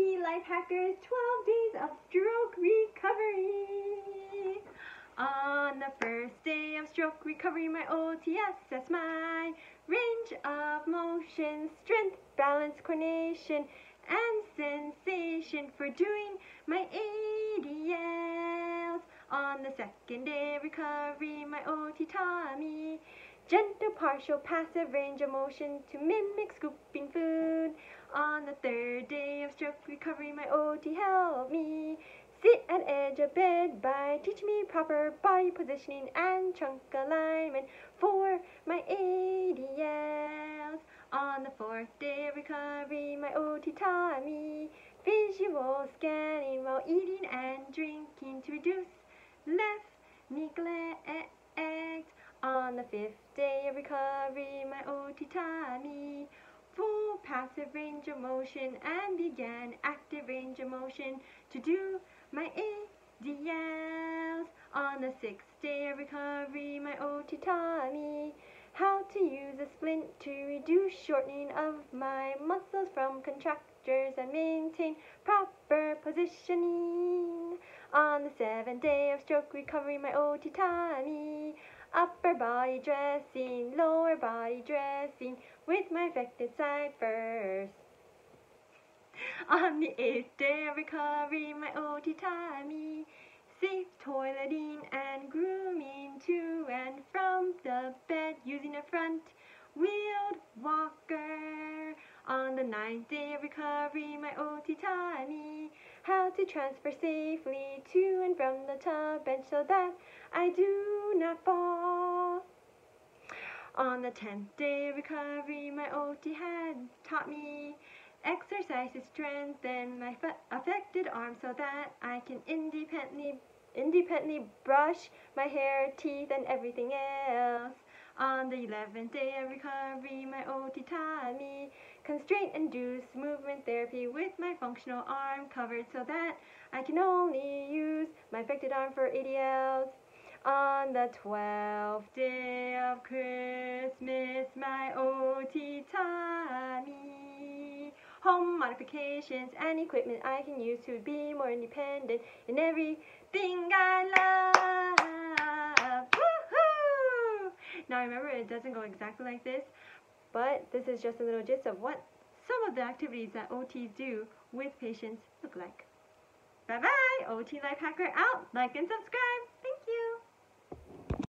OT Life Hackers 12 Days of Stroke Recovery. On the first day of stroke recovery, my OT assessed my range of motion, strength, balance, coordination, and sensation for doing my ADLs. On the second day of recovery, my OT me gentle, partial, passive range of motion to mimic scooping food. On the third day of stroke recovery, my OT helped me sit at edge of bed by teaching me proper body positioning and trunk alignment for my ADLs. On the fourth day of recovery, my OT taught me visual scanning while eating and drinking to reduce left neglect. On the fifth day of recovery, my OT me full passive range of motion and began active range of motion to do my ADLs. On the sixth day of recovery, my OT taught me how to use a splint to reduce shortening of my muscles from contractures and maintain proper positioning. On the seventh day of stroke recovery, my OT taught me upper body dressing, lower body dressing with my affected side first. On the eighth day of recovery, my OT me safe toileting and grooming to and from the bed using a front wheeled walker. On the ninth day of recovery, my OT me how to transfer safely to and from the tub bench so that I do not fall. On the tenth day of recovery, my OT had taught me exercise to strengthen my affected arm so that I can independently independently brush my hair, teeth, and everything else. On the 11th day of recovery, my taught me constraint-induced movement therapy with my functional arm covered so that I can only use my affected arm for ADLs. On the 12th day of Christmas, my OT me home modifications and equipment I can use to be more independent in everything I love. Now remember, it doesn't go exactly like this, but this is just a little gist of what some of the activities that OTs do with patients look like. Bye bye! OT Life Hacker out. Like and subscribe.